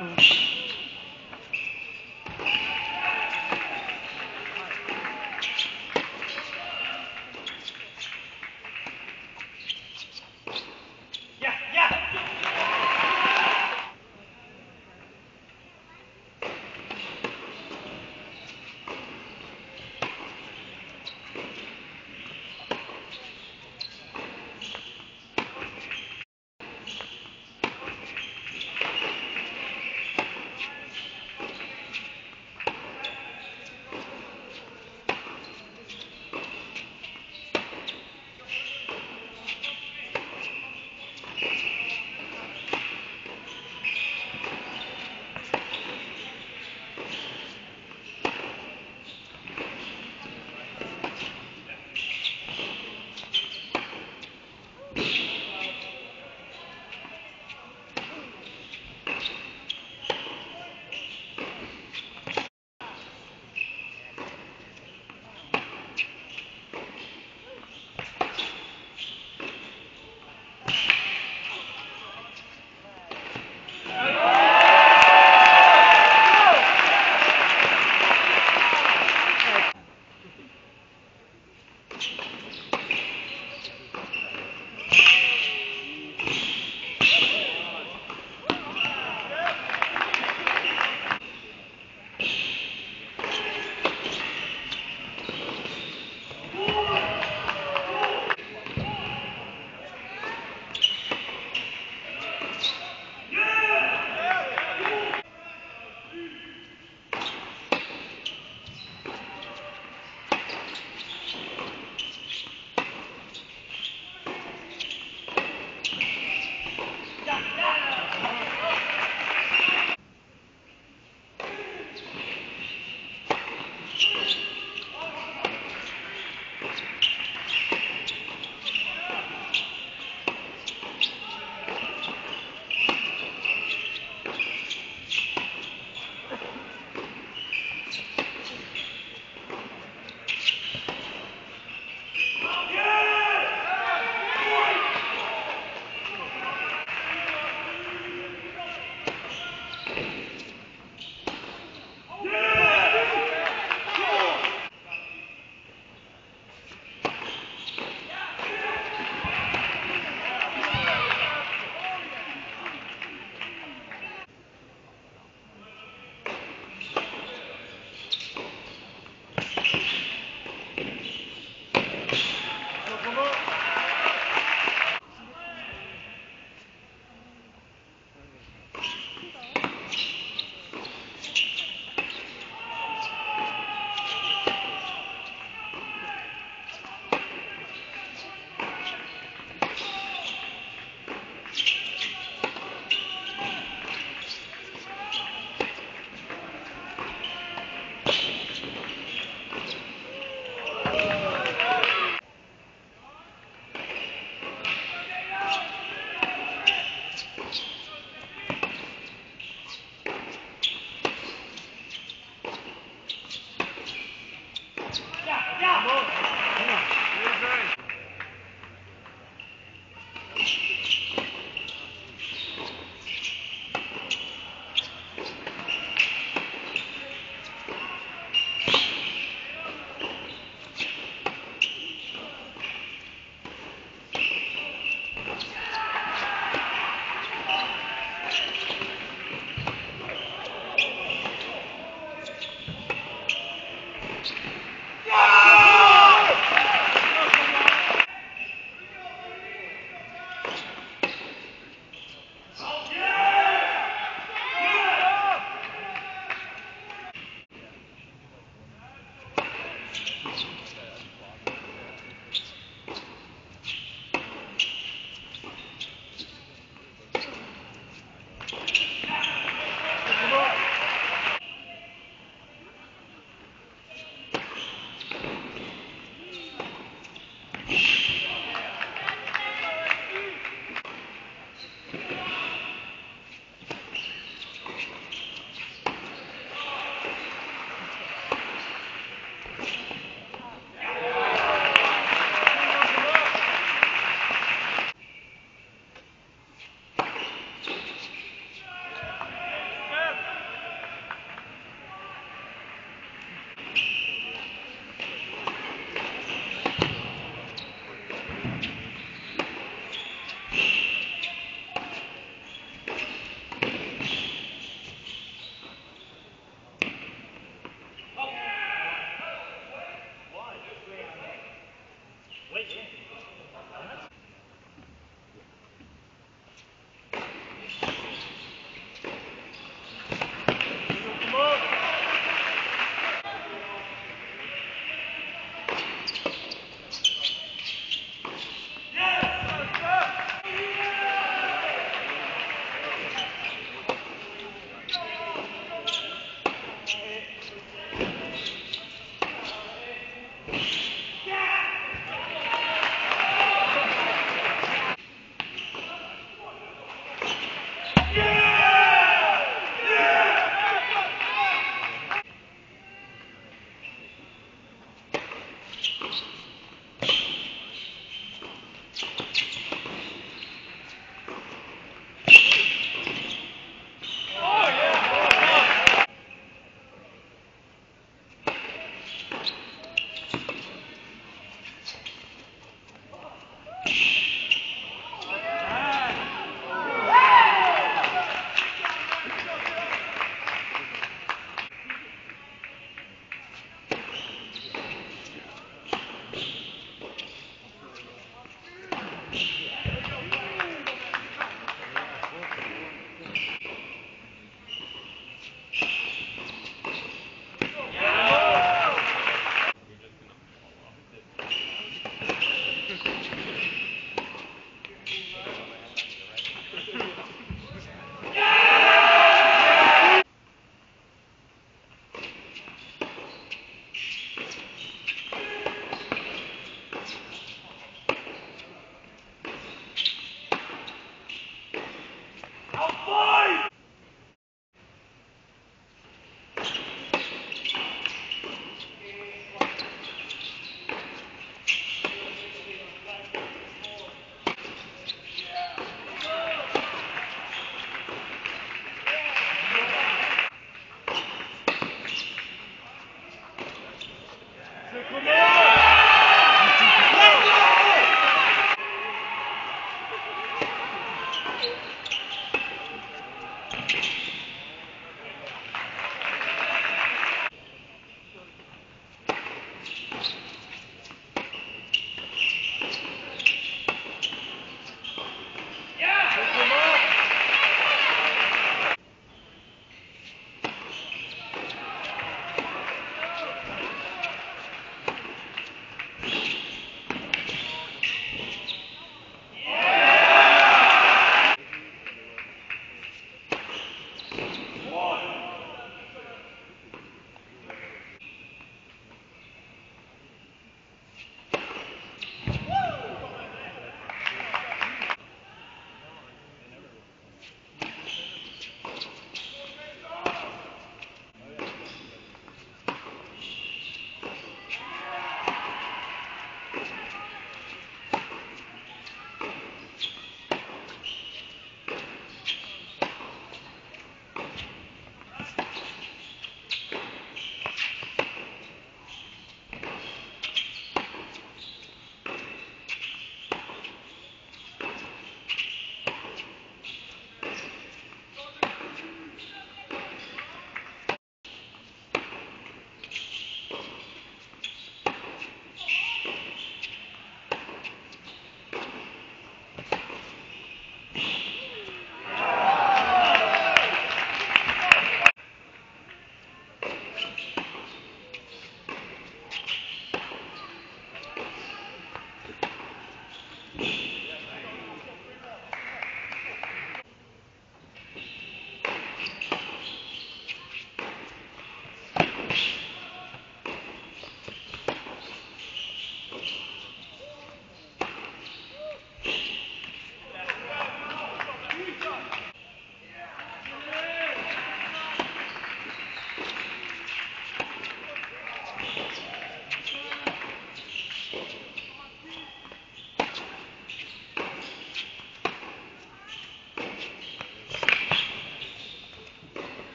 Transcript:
no